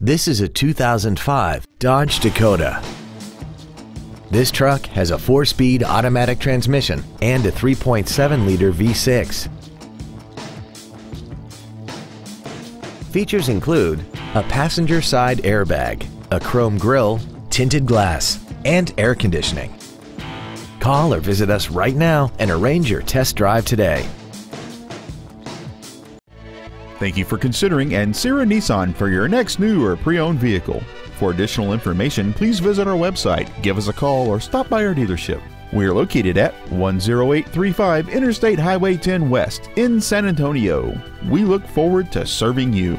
This is a 2005 Dodge Dakota. This truck has a 4-speed automatic transmission and a 3.7-liter V6. Features include a passenger side airbag, a chrome grille, tinted glass, and air conditioning. Call or visit us right now and arrange your test drive today. Thank you for considering Ancira Nissan for your next new or pre-owned vehicle. For additional information, please visit our website, give us a call, or stop by our dealership. We are located at 10835 Interstate Highway 10 West in San Antonio. We look forward to serving you.